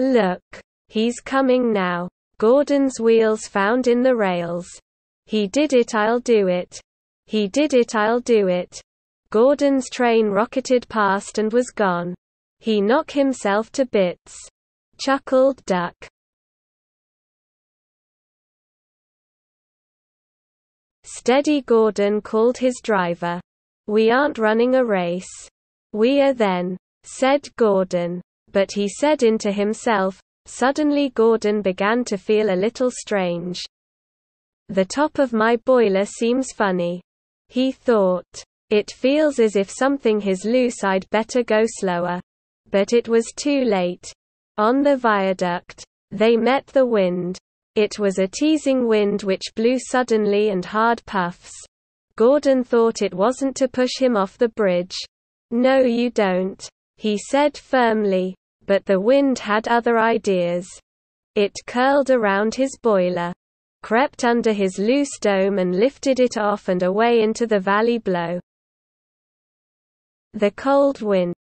Look. He's coming now. Gordon's wheels found in the rails. He did it I'll do it. He did it I'll do it. Gordon's train rocketed past and was gone. He knock himself to bits. Chuckled Duck. Steady Gordon called his driver. We aren't running a race. We are then, said Gordon. But he said into himself, suddenly Gordon began to feel a little strange. The top of my boiler seems funny. He thought. It feels as if something is loose I'd better go slower. But it was too late. On the viaduct, they met the wind. It was a teasing wind which blew suddenly and hard puffs. Gordon thought it wasn't to push him off the bridge. No you don't, he said firmly. But the wind had other ideas. It curled around his boiler, crept under his loose dome and lifted it off and away into the valley below. The cold wind